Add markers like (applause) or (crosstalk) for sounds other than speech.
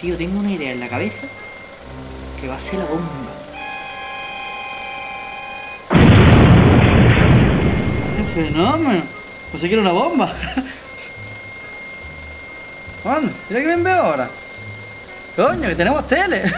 Tío, tengo una idea en la cabeza que va a ser la bomba. ¡Qué fenómeno! Pues se quiere una bomba. (laughs) Anda, mira que bien veo ahora. Coño, que tenemos tele. (laughs)